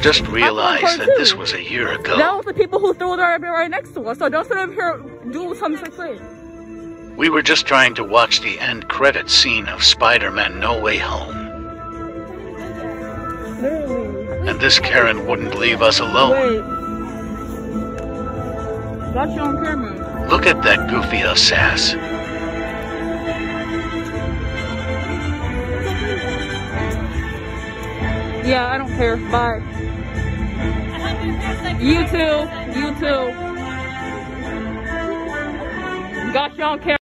Just realized that this was a year That ago. was the people who threw the their right next to us. So don't sit up here doing something like that. We were just trying to watch the end credit scene of Spider-Man No Way Home. Literally. And this Karen wouldn't leave us alone. Wait. Got you on camera. Look at that goofy sass. Yeah, I don't care. Bye. You too. You too. Got you on camera.